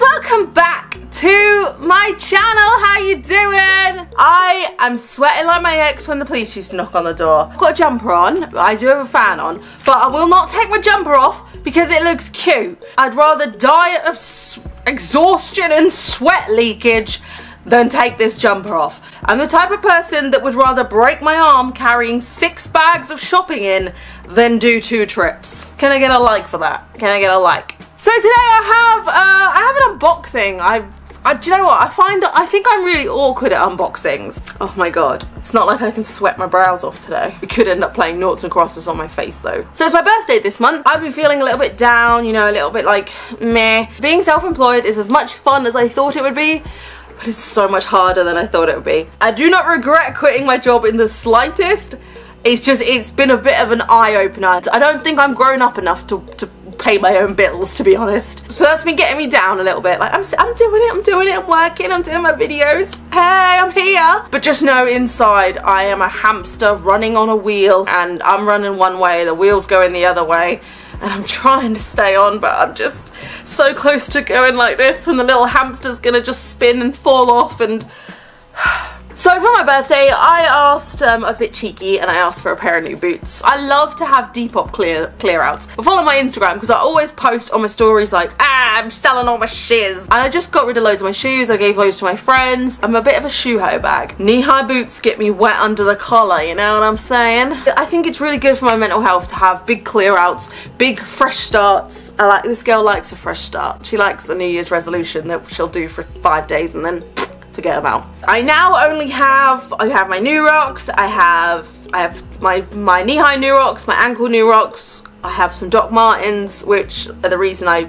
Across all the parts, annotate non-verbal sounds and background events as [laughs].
welcome back to my channel. How you doing? I am sweating like my ex when the police used to knock on the door. I've got a jumper on, I do have a fan on, but I will not take my jumper off because it looks cute. I'd rather die of exhaustion and sweat leakage than take this jumper off. I'm the type of person that would rather break my arm carrying six bags of shopping in than do two trips. Can I get a like for that? Can I get a like? So today I have uh, I have an unboxing. I, I do you know what? I find I think I'm really awkward at unboxings. Oh my god. It's not like I can sweat my brows off today. We could end up playing noughts and crosses on my face though. So it's my birthday this month. I've been feeling a little bit down, you know, a little bit like meh. Being self-employed is as much fun as I thought it would be but it's so much harder than I thought it would be. I do not regret quitting my job in the slightest. It's just, it's been a bit of an eye-opener. I don't think I'm grown up enough to, to pay my own bills, to be honest. So that's been getting me down a little bit. Like, I'm, I'm doing it, I'm doing it, I'm working, I'm doing my videos. Hey, I'm here. But just know inside, I am a hamster running on a wheel and I'm running one way, the wheel's going the other way and I'm trying to stay on but I'm just so close to going like this when the little hamster's gonna just spin and fall off and [sighs] so for my birthday, I asked, um, I was a bit cheeky and I asked for a pair of new boots. I love to have Depop clear clear outs. But follow my Instagram because I always post on my stories like, ah, I'm selling all my shiz. And I just got rid of loads of my shoes. I gave loads to my friends. I'm a bit of a shoe hoe bag. Knee-high boots get me wet under the collar, you know what I'm saying? I think it's really good for my mental health to have big clear outs, big fresh starts. I like, this girl likes a fresh start. She likes a New Year's resolution that she'll do for five days and then forget about. I now only have, I have my New Rocks, I have, I have my, my knee-high New Rocks, my ankle New Rocks, I have some Doc Martens, which are the reason I,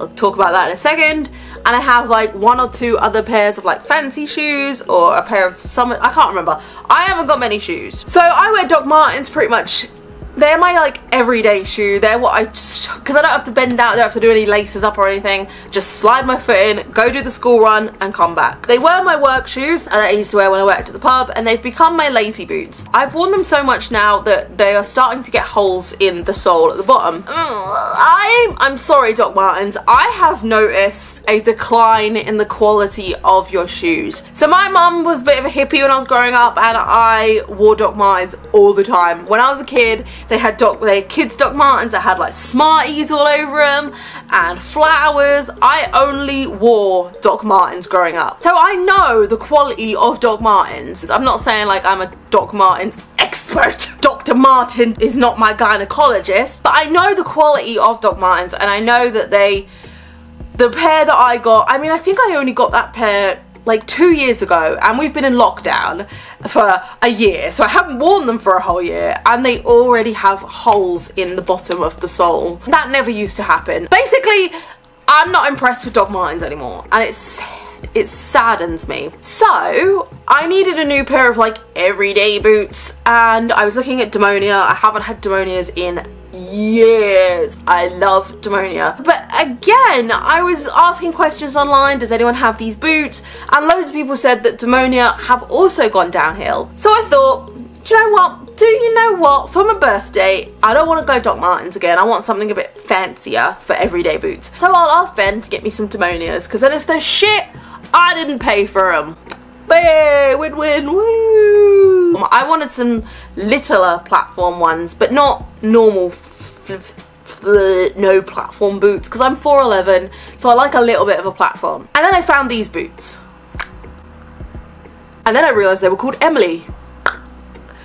I'll talk about that in a second, and I have like one or two other pairs of like fancy shoes or a pair of some, I can't remember. I haven't got many shoes. So I wear Doc Martens pretty much they're my like everyday shoe. They're what I just, because I don't have to bend down, I don't have to do any laces up or anything. Just slide my foot in, go do the school run and come back. They were my work shoes that I used to wear when I worked at the pub and they've become my lazy boots. I've worn them so much now that they are starting to get holes in the sole at the bottom. I'm, I'm sorry Doc Martens, I have noticed a decline in the quality of your shoes. So my mum was a bit of a hippie when I was growing up and I wore Doc Martens all the time. When I was a kid, they had Doc, they had kids Doc Martens that had like Smarties all over them and flowers. I only wore Doc Martens growing up. So I know the quality of Doc Martens. I'm not saying like I'm a Doc Martens expert. [laughs] Dr. Martin is not my gynecologist, but I know the quality of Doc Martens and I know that they, the pair that I got, I mean I think I only got that pair like two years ago and we've been in lockdown for a year so I haven't worn them for a whole year and they already have holes in the bottom of the sole. That never used to happen. Basically I'm not impressed with Doc Martens anymore and it's it saddens me. So I needed a new pair of like everyday boots and I was looking at Demonia. I haven't had Demonias in years. I love Demonia. But again, I was asking questions online, does anyone have these boots? And loads of people said that Demonia have also gone downhill. So I thought, do you know what? Do you know what? For my birthday, I don't want to go Doc Martens again. I want something a bit fancier for everyday boots. So I'll ask Ben to get me some Demonias because then if they're shit, I didn't pay for them. Win win, woo! I wanted some littler platform ones, but not normal no platform boots because I'm 4'11 so I like a little bit of a platform. And then I found these boots. And then I realised they were called Emily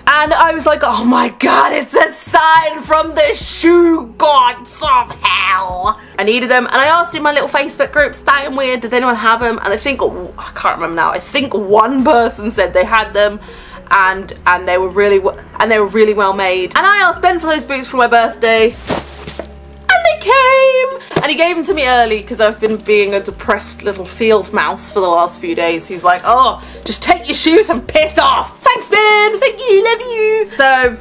and I was like, oh my god, it's a sign from the shoe gods of hell. I needed them and I asked in my little Facebook group, staying weird, does anyone have them? And I think, I can't remember now, I think one person said they had them and and they were really and they were really well made. And I asked Ben for those boots for my birthday came! And he gave them to me early because I've been being a depressed little field mouse for the last few days. He's like, oh, just take your shoes and piss off. Thanks, Ben. Thank you. Love you. So,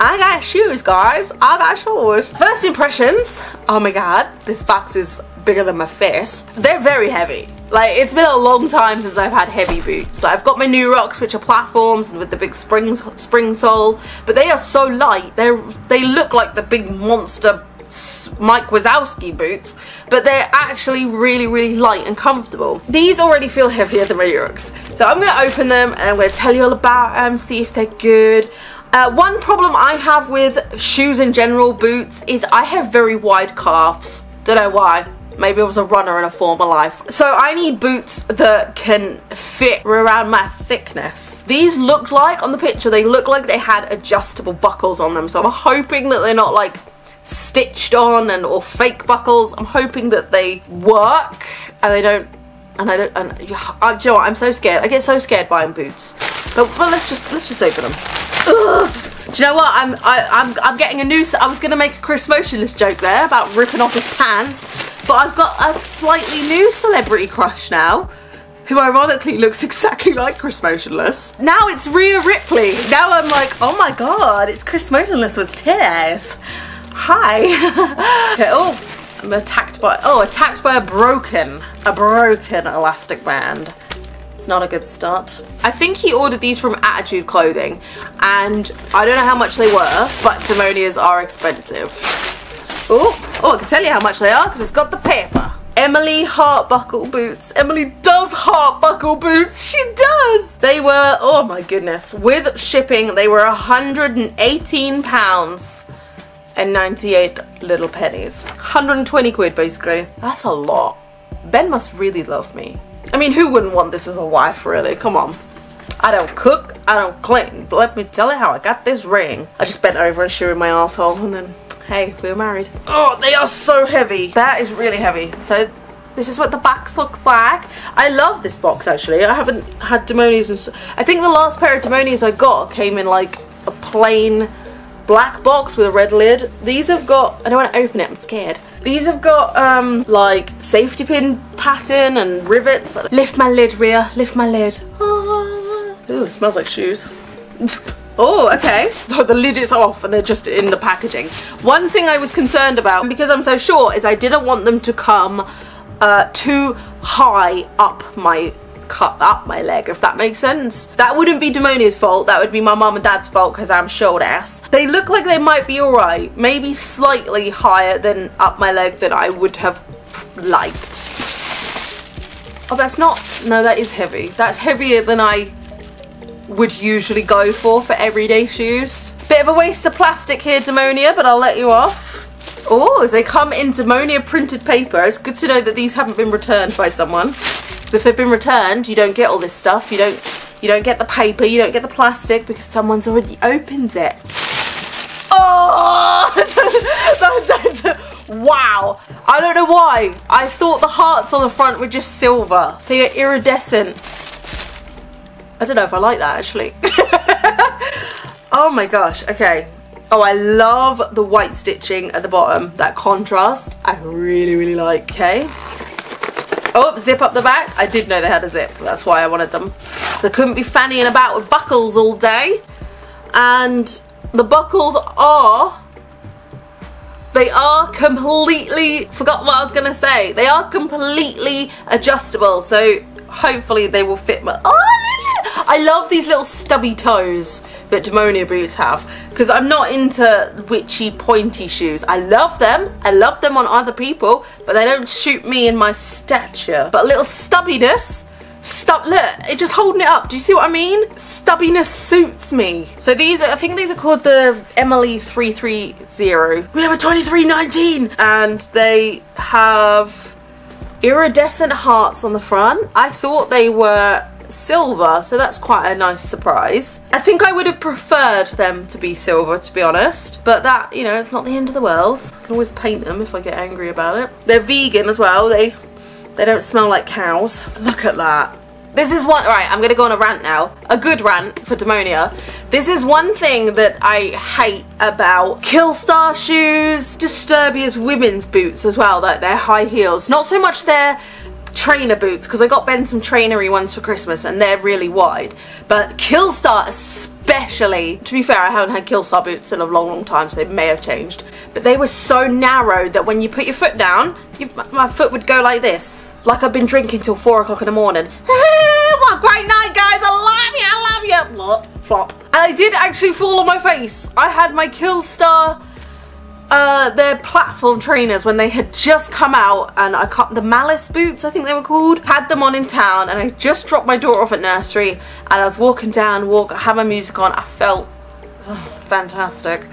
I got shoes, guys. I got shoes. First impressions. Oh my god, this box is bigger than my face. They're very heavy. Like, it's been a long time since I've had heavy boots. So I've got my New Rocks, which are platforms and with the big spring, spring sole, but they are so light. They they look like the big monster Mike Wazowski boots, but they're actually really, really light and comfortable. These already feel heavier than my New Rocks. So I'm gonna open them and I'm gonna tell you all about them, see if they're good. Uh, one problem I have with shoes in general, boots, is I have very wide calves. Don't know why. Maybe I was a runner in a former life. So I need boots that can fit around my thickness. These looked like, on the picture, they look like they had adjustable buckles on them. So I'm hoping that they're not like stitched on and or fake buckles. I'm hoping that they work and they don't and I don't and uh, you know what, I'm so scared. I get so scared buying boots. But, but let's just let's just open them. Ugh. Do you know what? I'm I, I'm I'm getting a new. I was gonna make a Chris Motionless joke there about ripping off his pants, but I've got a slightly new celebrity crush now, who ironically looks exactly like Chris Motionless. Now it's Rhea Ripley. Now I'm like, oh my god, it's Chris Motionless with titties. Hi. [laughs] okay, oh, I'm attacked by, oh, attacked by a broken, a broken elastic band. It's not a good start. I think he ordered these from Attitude Clothing and I don't know how much they were, but Demonias are expensive. Oh, oh, I can tell you how much they are because it's got the paper. Emily heart buckle boots. Emily does heart buckle boots. She does. They were, oh my goodness, with shipping, they were 118 pounds and 98 little pennies. 120 quid basically. That's a lot. Ben must really love me. I mean, who wouldn't want this as a wife, really? Come on. I don't cook, I don't clean, but let me tell you how I got this ring. I just bent over and showed my asshole and then, hey, we were married. Oh, they are so heavy. That is really heavy. So this is what the box looks like. I love this box actually. I haven't had Demonias and so I think the last pair of Demonias I got came in like a plain black box with a red lid. These have got, I don't want to open it, I'm scared. These have got um, like safety pin pattern and rivets. Lift my lid, Rhea, lift my lid. Ah. Ooh, it smells like shoes. Oh, okay. So the lid is off and they're just in the packaging. One thing I was concerned about, because I'm so short, is I didn't want them to come uh, too high up my cut up my leg, if that makes sense. That wouldn't be Demonia's fault, that would be my mum and dad's fault because I'm short ass. They look like they might be alright, maybe slightly higher than up my leg than I would have liked. Oh, that's not, no, that is heavy. That's heavier than I would usually go for for everyday shoes. Bit of a waste of plastic here, Demonia, but I'll let you off. Oh, they come in Demonia printed paper. It's good to know that these haven't been returned by someone if they've been returned, you don't get all this stuff. You don't you don't get the paper, you don't get the plastic because someone's already opened it. Oh! [laughs] wow. I don't know why. I thought the hearts on the front were just silver. They are iridescent. I don't know if I like that actually. [laughs] oh my gosh. Okay. Oh, I love the white stitching at the bottom. That contrast. I really, really like. Okay. Oh, zip up the back. I did know they had a zip. That's why I wanted them. So I couldn't be fannying about with buckles all day. And the buckles are... They are completely... Forgot what I was going to say. They are completely adjustable. So hopefully they will fit my... Oh, I love these little stubby toes that Demonia boots have because I'm not into witchy pointy shoes. I love them. I love them on other people, but they don't suit me in my stature. But a little stubbiness Stub, look, it just holding it up. Do you see what I mean? Stubbiness suits me. So these, are, I think these are called the Emily 330. We have a 2319 and they have iridescent hearts on the front. I thought they were silver, so that's quite a nice surprise. I think I would have preferred them to be silver, to be honest, but that, you know, it's not the end of the world. I can always paint them if I get angry about it. They're vegan as well, they, they don't smell like cows. Look at that. This is one, right, I'm gonna go on a rant now. A good rant for Demonia. This is one thing that I hate about Killstar shoes, Disturbia's women's boots as well, that they're high heels. Not so much their trainer boots because I got Ben some trainery ones for Christmas and they're really wide. But Killstar especially, to be fair I haven't had Killstar boots in a long long time so they may have changed. But they were so narrow that when you put your foot down, you, my foot would go like this. Like I've been drinking till 4 o'clock in the morning. [laughs] what a great night guys, I love you, I love you. Flop. And I did actually fall on my face. I had my Killstar uh, their platform trainers when they had just come out and I cut the Malice boots I think they were called. Had them on in town and I just dropped my daughter off at nursery and I was walking down walk I have my music on. I felt fantastic.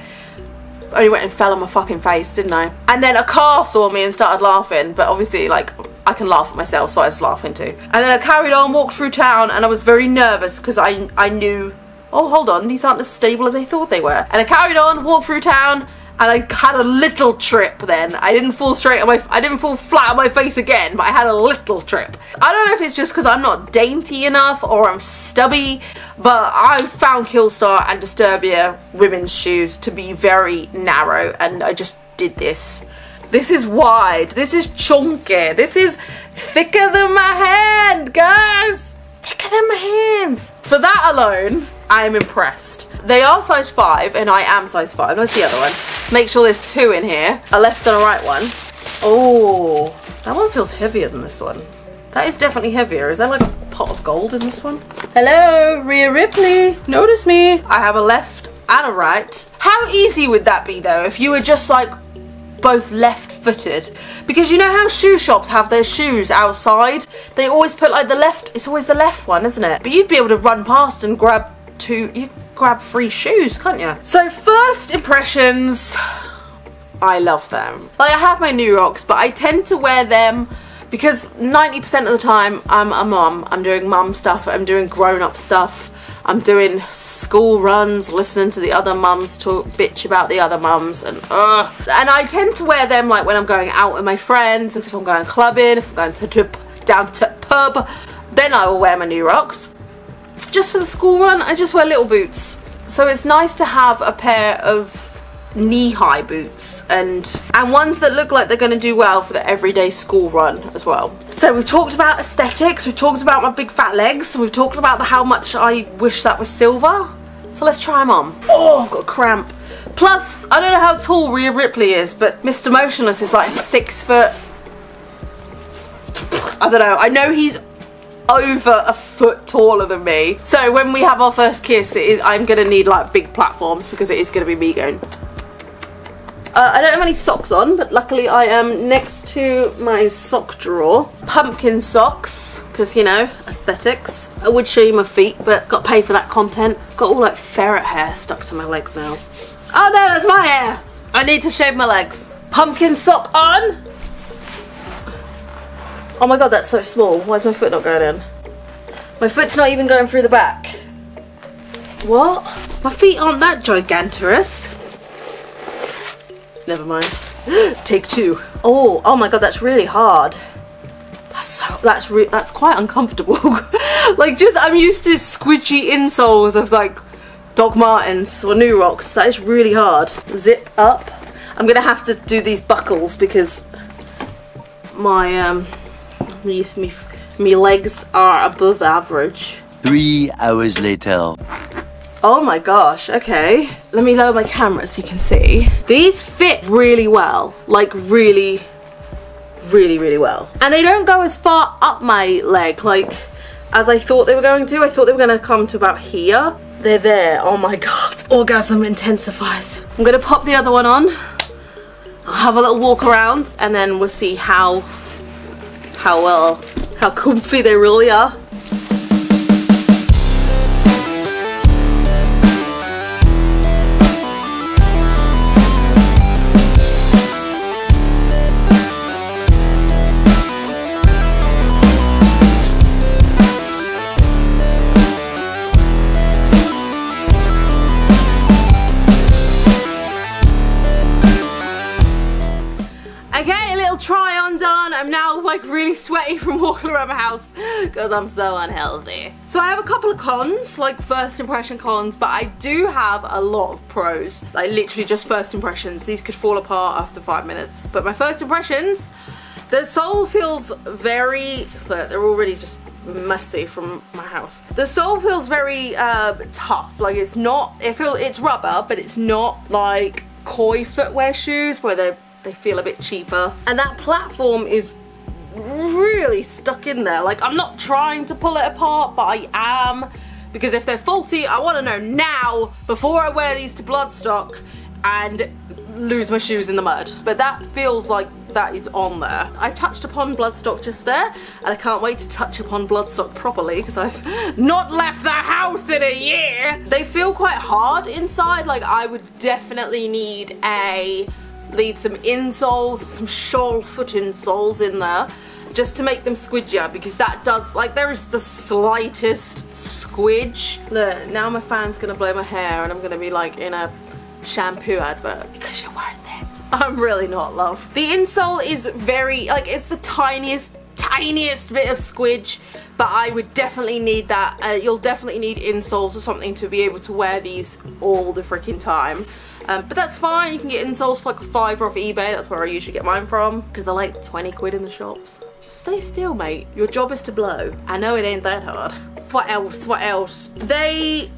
Only went and fell on my fucking face didn't I? And then a car saw me and started laughing but obviously like I can laugh at myself so I was laughing too. And then I carried on walked through town and I was very nervous because I I knew oh hold on these aren't as stable as I thought they were. And I carried on walked through town and I had a little trip then. I didn't fall straight on my, I didn't fall flat on my face again, but I had a little trip. I don't know if it's just because I'm not dainty enough or I'm stubby, but I found Killstar and Disturbia women's shoes to be very narrow and I just did this. This is wide, this is chunky, this is thicker than my hand, guys! Thicker than my hands. For that alone, I am impressed. They are size 5 and I am size 5. Where's the other one? Make sure there's two in here. A left and a right one. Oh, that one feels heavier than this one. That is definitely heavier. Is there like a pot of gold in this one? Hello, Rhea Ripley. Notice me. I have a left and a right. How easy would that be though if you were just like both left footed because you know how shoe shops have their shoes outside they always put like the left it's always the left one isn't it but you'd be able to run past and grab you grab free shoes can't you? So first impressions I love them. Like I have my New Rocks but I tend to wear them because 90% of the time I'm a mum. I'm doing mum stuff I'm doing grown-up stuff. I'm doing school runs, listening to the other mums talk bitch about the other mums, and uh, and I tend to wear them like when I'm going out with my friends, and if I'm going clubbing, if I'm going to, to down to pub, then I will wear my New Rocks. Just for the school run, I just wear little boots. So it's nice to have a pair of knee-high boots and and ones that look like they're going to do well for the everyday school run as well. So we've talked about aesthetics, we've talked about my big fat legs, we've talked about the, how much I wish that was silver. So let's try them on. Oh, I've got a cramp. Plus, I don't know how tall Rhea Ripley is, but Mr. Motionless is like six foot. I don't know. I know he's over a foot taller than me. So when we have our first kiss, I'm going to need like big platforms because it is going to be me going uh, I don't have any socks on, but luckily I am next to my sock drawer. Pumpkin socks, because, you know, aesthetics. I would show you my feet, but got paid for that content. Got all, like, ferret hair stuck to my legs now. Oh, no, that's my hair! I need to shave my legs. Pumpkin sock on! Oh my god, that's so small. Why is my foot not going in? My foot's not even going through the back. What? My feet aren't that gigantorous. Never mind. [gasps] Take two. Oh, oh my god, that's really hard. That's so, that's that's quite uncomfortable. [laughs] like just, I'm used to squidgy insoles of like Doc Martens or New Rocks. That is really hard. Zip up. I'm gonna have to do these buckles because my um me me me legs are above average. Three hours later. Oh my gosh, okay. Let me lower my camera so you can see. These fit really well, like really, really, really well. And they don't go as far up my leg, like as I thought they were going to. I thought they were going to come to about here. They're there, oh my god. [laughs] Orgasm intensifies. I'm gonna pop the other one on. I'll have a little walk around and then we'll see how, how well, how comfy they really are. Like really sweaty from walking around my house because I'm so unhealthy. So I have a couple of cons, like first impression cons, but I do have a lot of pros. Like literally just first impressions. These could fall apart after five minutes. But my first impressions, the sole feels very, they're already just messy from my house. The sole feels very uh, tough. Like it's not, it feel it's rubber, but it's not like Koi Footwear shoes where they they feel a bit cheaper. And that platform is really stuck in there. Like, I'm not trying to pull it apart, but I am. Because if they're faulty, I want to know now, before I wear these to Bloodstock, and lose my shoes in the mud. But that feels like that is on there. I touched upon Bloodstock just there and I can't wait to touch upon Bloodstock properly because I've [laughs] not left the house in a year. They feel quite hard inside like I would definitely need a need some insoles, some Scholl foot insoles in there just to make them squidgier because that does like there is the slightest squidge. Look, now my fan's gonna blow my hair and I'm gonna be like in a shampoo advert because you're worth it. [laughs] I'm really not, love. The insole is very, like, it's the tiniest, tiniest bit of squidge, but I would definitely need that. Uh, you'll definitely need insoles or something to be able to wear these all the freaking time. Um, but that's fine, you can get insoles for like a fiver off eBay, that's where I usually get mine from, because they're like 20 quid in the shops. Just stay still, mate. Your job is to blow. I know it ain't that hard. What else, what else? They,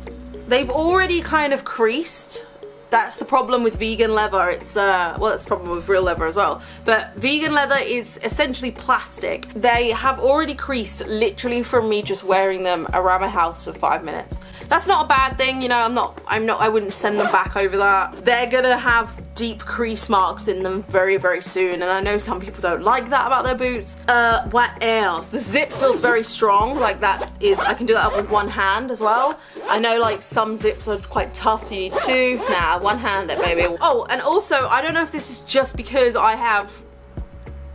they've already kind of creased that's the problem with vegan leather. It's, uh, well, that's the problem with real leather as well. But vegan leather is essentially plastic. They have already creased literally from me just wearing them around my house for five minutes. That's not a bad thing, you know, I'm not, I'm not, I wouldn't send them back over that. They're gonna have deep crease marks in them very, very soon, and I know some people don't like that about their boots. Uh, what else? The zip feels very strong, like that is, I can do that with one hand as well. I know like some zips are quite tough, you need two. Nah, one hand it baby. Oh, and also, I don't know if this is just because I have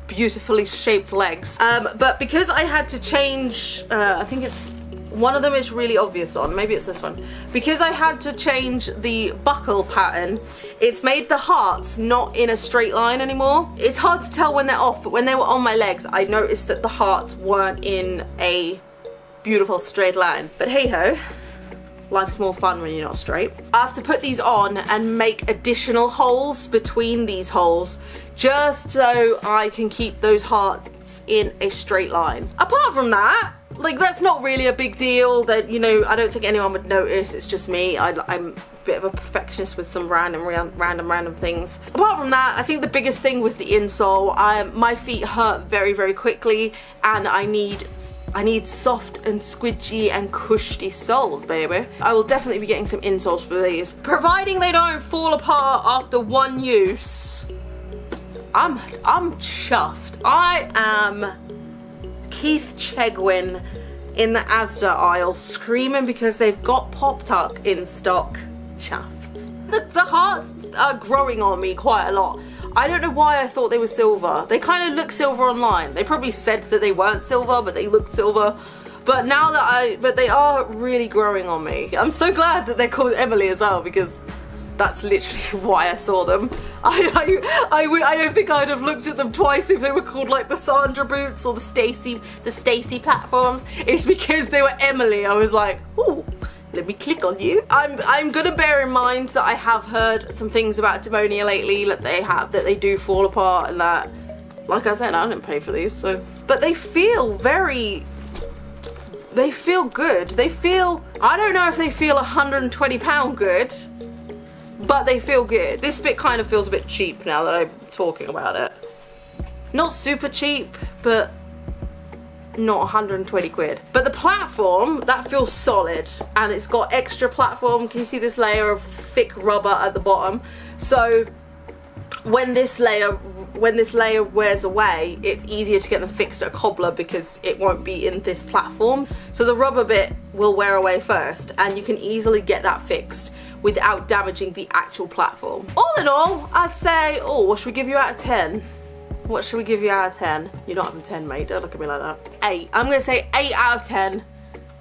beautifully shaped legs. Um, but because I had to change, uh, I think it's one of them is really obvious on, maybe it's this one. Because I had to change the buckle pattern, it's made the hearts not in a straight line anymore. It's hard to tell when they're off, but when they were on my legs, I noticed that the hearts weren't in a beautiful straight line. But hey ho, life's more fun when you're not straight. I have to put these on and make additional holes between these holes just so I can keep those hearts in a straight line. Apart from that, like that's not really a big deal that you know I don't think anyone would notice it's just me I, am a bit of a perfectionist with some random random random things apart from that I think the biggest thing was the insole I, my feet hurt very very quickly and I need I need soft and squidgy and cushy soles, baby. I will definitely be getting some insoles for these. Providing they don't fall apart after one use, I'm, I'm chuffed. I am Keith Chegwin in the Asda aisle screaming because they've got Pop-Tarts in stock. Chuffed. The, the hearts are growing on me quite a lot. I don't know why I thought they were silver. They kind of look silver online. They probably said that they weren't silver, but they looked silver. But now that I, but they are really growing on me. I'm so glad that they're called Emily as well because that's literally [laughs] why I saw them. [laughs] I, I, I, I don't think I'd have looked at them twice if they were called like the Sandra boots or the Stacy, the Stacy platforms. It's because they were Emily. I was like, ooh, let me click on you. I'm, I'm gonna bear in mind that I have heard some things about Demonia lately that they have, that they do fall apart and that, like I said, I didn't pay for these, so. But they feel very they feel good. They feel, I don't know if they feel 120 pound good, but they feel good. This bit kind of feels a bit cheap now that I'm talking about it. Not super cheap, but not 120 quid. But the platform, that feels solid and it's got extra platform. Can you see this layer of thick rubber at the bottom? So when this layer when this layer wears away it's easier to get them fixed at a cobbler because it won't be in this platform so the rubber bit will wear away first and you can easily get that fixed without damaging the actual platform. All in all, I'd say, oh, what should we give you out of 10? What should we give you out of 10? You're not having 10, mate. Don't look at me like that. 8. I'm going to say 8 out of 10.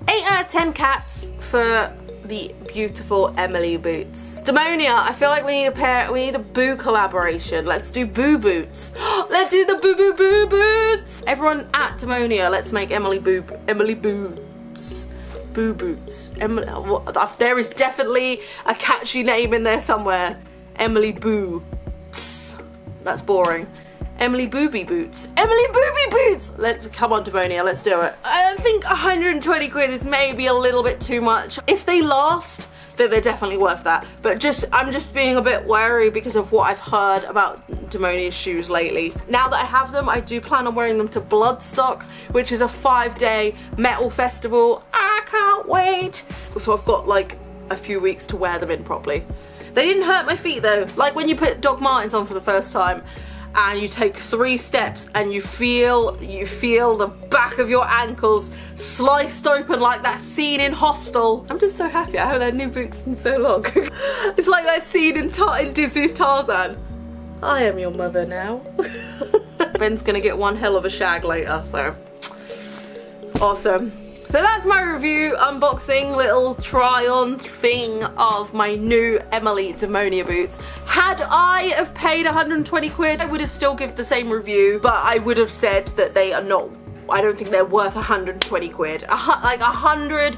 8 out of 10 cats for the beautiful Emily boots. Demonia, I feel like we need a pair, we need a boo collaboration. Let's do boo boots. [gasps] let's do the boo boo boo boots. Everyone at Demonia, let's make Emily boo, Emily boots. Boo Boots. Emily, uh, there is definitely a catchy name in there somewhere. Emily Boo. That's boring. Emily Booby Boots. Emily Booby Boots! Let's come on, Demonia, let's do it. I think 120 quid is maybe a little bit too much. If they last, then they're definitely worth that. But just, I'm just being a bit wary because of what I've heard about Demonia's shoes lately. Now that I have them, I do plan on wearing them to Bloodstock, which is a five day metal festival. I can't wait. So I've got like a few weeks to wear them in properly. They didn't hurt my feet though. Like when you put Doc Martens on for the first time and you take three steps and you feel you feel the back of your ankles sliced open like that scene in Hostel. I'm just so happy I haven't had new boots in so long. [laughs] it's like that scene in, Tar in Disney's Tarzan. I am your mother now. [laughs] Ben's gonna get one hell of a shag later, so awesome. So that's my review, unboxing, little try-on thing of my new Emily Demonia boots. Had I have paid 120 quid, I would have still give the same review, but I would have said that they are not, I don't think they're worth 120 quid. A, like a hundred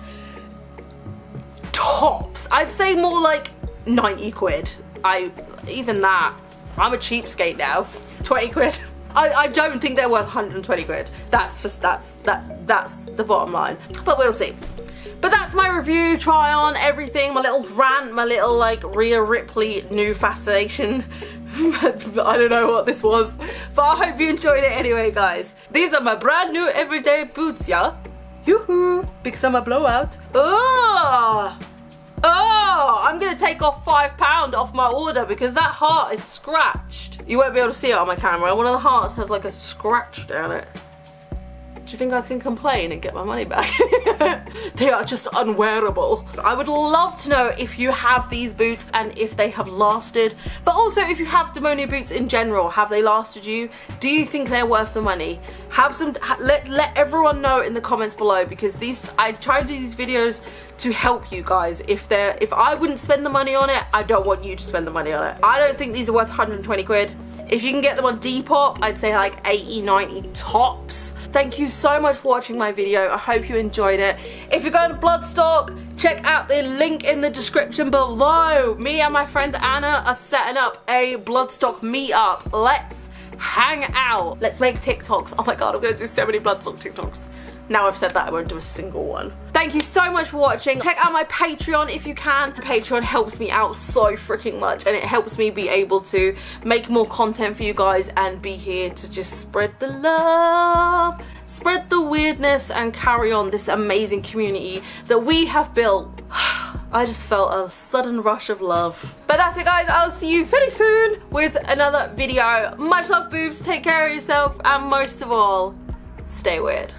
tops. I'd say more like 90 quid. I, even that, I'm a cheapskate now. 20 quid. I, I don't think they're worth 120 quid. That's just, that's that that's the bottom line. But we'll see. But that's my review, try on, everything, my little rant, my little like Rhea Ripley new fascination. [laughs] I don't know what this was, but I hope you enjoyed it anyway, guys. These are my brand new everyday boots, yeah? Yoo-hoo! Big summer blowout. Oh! Oh, I'm gonna take off five pound off my order because that heart is scratched. You won't be able to see it on my camera. One of the hearts has like a scratch down it. Do you think I can complain and get my money back? [laughs] they are just unwearable. I would love to know if you have these boots and if they have lasted. But also if you have Demonia boots in general, have they lasted you? Do you think they're worth the money? Have some, let, let everyone know in the comments below because these, I try to do these videos to help you guys. If they're, if I wouldn't spend the money on it, I don't want you to spend the money on it. I don't think these are worth 120 quid. If you can get them on Depop, I'd say like 80, 90 tops. Thank you so much for watching my video. I hope you enjoyed it. If you're going to Bloodstock, check out the link in the description below. Me and my friend Anna are setting up a Bloodstock meetup. Let's hang out. Let's make TikToks. Oh my god, I'm to do so many Bloodstock TikToks. Now I've said that, I won't do a single one. Thank you so much for watching. Check out my Patreon if you can. Patreon helps me out so freaking much and it helps me be able to make more content for you guys and be here to just spread the love, spread the weirdness and carry on this amazing community that we have built. [sighs] I just felt a sudden rush of love. But that's it guys, I'll see you very soon with another video. Much love boobs, take care of yourself and most of all, stay weird.